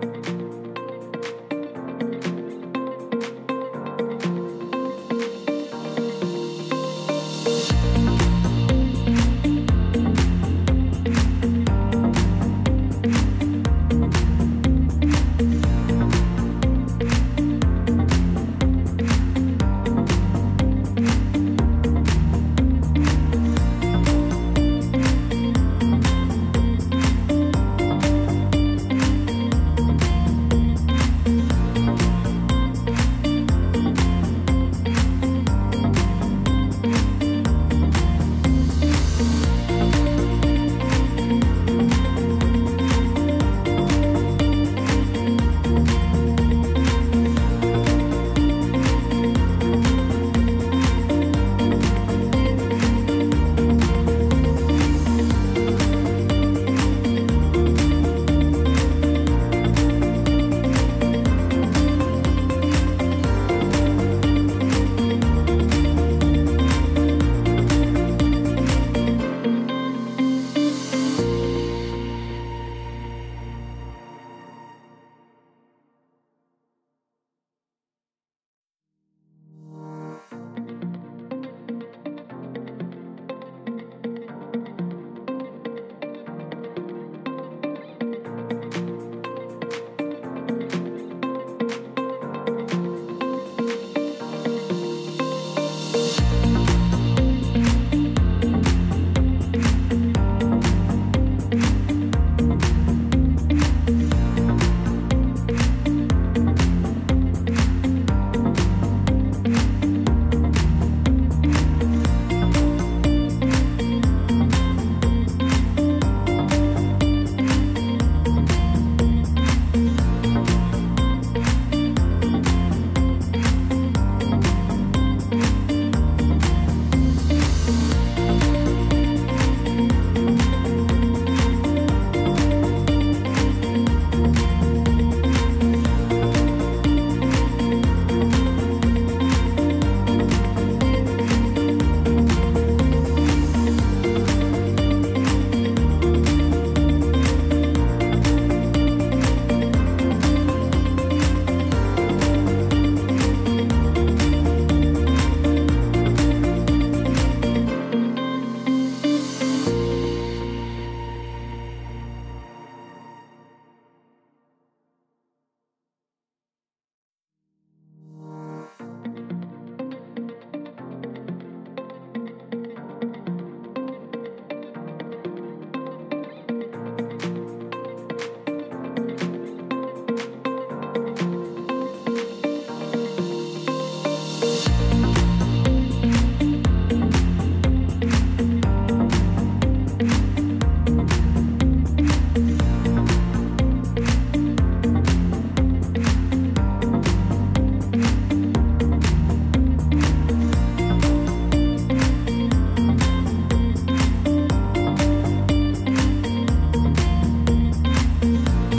Bye.